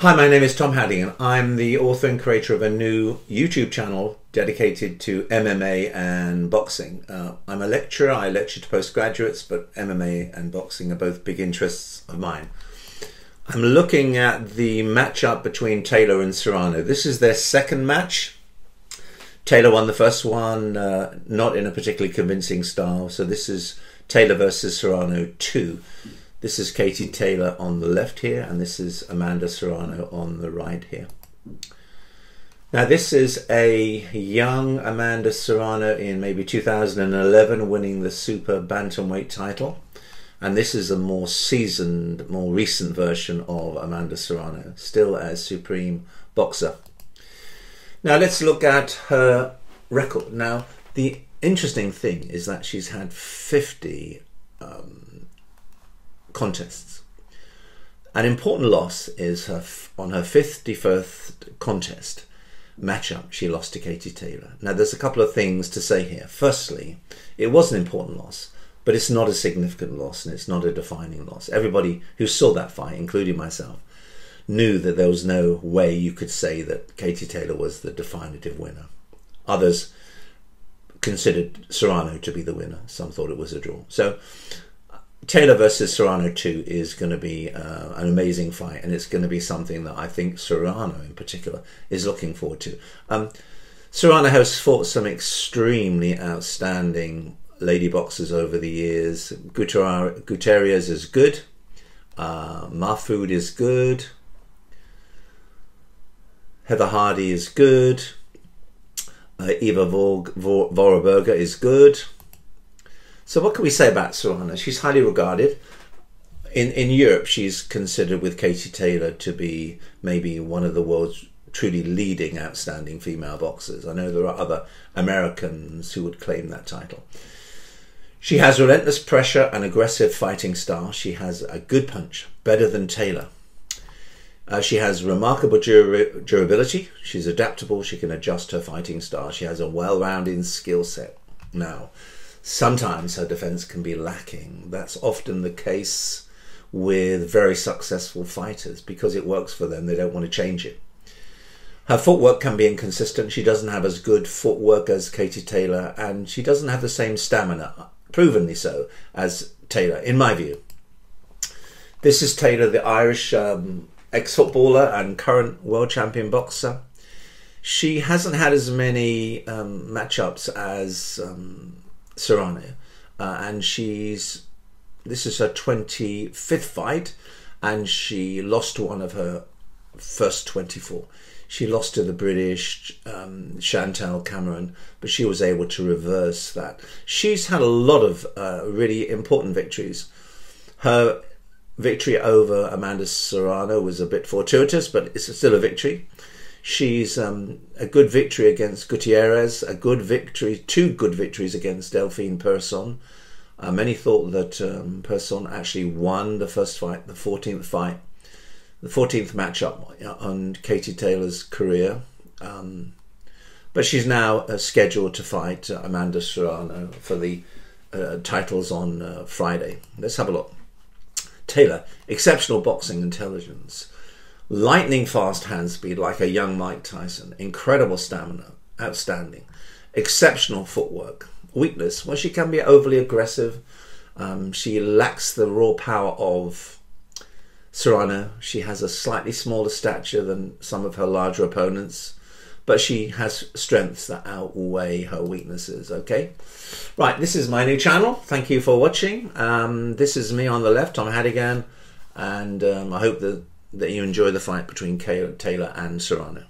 Hi, my name is Tom Haddigan, and I'm the author and creator of a new YouTube channel dedicated to MMA and boxing. Uh, I'm a lecturer, I lecture to postgraduates, but MMA and boxing are both big interests of mine. I'm looking at the matchup between Taylor and Serrano. This is their second match. Taylor won the first one, uh, not in a particularly convincing style, so this is Taylor versus Serrano 2. This is Katie Taylor on the left here, and this is Amanda Serrano on the right here. Now, this is a young Amanda Serrano in maybe 2011 winning the Super Bantamweight title. And this is a more seasoned, more recent version of Amanda Serrano, still as Supreme Boxer. Now, let's look at her record. Now, the interesting thing is that she's had 50 um, contests. An important loss is her on her 51st contest matchup, she lost to Katie Taylor. Now, there's a couple of things to say here. Firstly, it was an important loss, but it's not a significant loss and it's not a defining loss. Everybody who saw that fight, including myself, knew that there was no way you could say that Katie Taylor was the definitive winner. Others considered Serrano to be the winner. Some thought it was a draw. So Taylor versus Serrano 2 is going to be uh, an amazing fight, and it's going to be something that I think Serrano in particular is looking forward to. Um, Serrano has fought some extremely outstanding lady boxers over the years. Gutierrez is good, uh, Mahfoud is good, Heather Hardy is good, uh, Eva Voraberger is good. So what can we say about Serrano? She's highly regarded. In in Europe, she's considered with Katie Taylor to be maybe one of the world's truly leading outstanding female boxers. I know there are other Americans who would claim that title. She has relentless pressure and aggressive fighting style. She has a good punch, better than Taylor. Uh, she has remarkable dur- durability. She's adaptable. She can adjust her fighting style. She has a well-rounded skill set. Now, sometimes her defense can be lacking. That's often the case with very successful fighters because it works for them, they don't want to change it. Her footwork can be inconsistent. She doesn't have as good footwork as Katie Taylor, and she doesn't have the same stamina, provenly so, as Taylor, in my view. This is Taylor, the Irish um, ex footballer and current world champion boxer. She hasn't had as many um, matchups as um, Serrano, uh, and she's this is her 25th fight, and she lost to one of her first 24. She lost to the British um, Chantelle Cameron, but she was able to reverse that. She's had a lot of uh, really important victories. Her victory over Amanda Serrano was a bit fortuitous, but it's still a victory. She's um, a good victory against Gutierrez, a good victory, two good victories against Delphine Persoon. Uh, many thought that um, Persoon actually won the first fight, the 14th fight, the 14th matchup on Katie Taylor's career. Um, but she's now uh, scheduled to fight uh, Amanda Serrano for the uh, titles on uh, Friday. Let's have a look. Taylor, exceptional boxing intelligence lightning fast hand speed like a young Mike Tyson, incredible stamina, outstanding, exceptional footwork. Weakness, well, she can be overly aggressive. Um, she lacks the raw power of Serrano. She has a slightly smaller stature than some of her larger opponents, but she has strengths that outweigh her weaknesses. Okay, right. This is my new channel. Thank you for watching. Um, this is me on the left, Tom Haddigan, and um, I hope that that you enjoy the fight between Taylor and Serrano.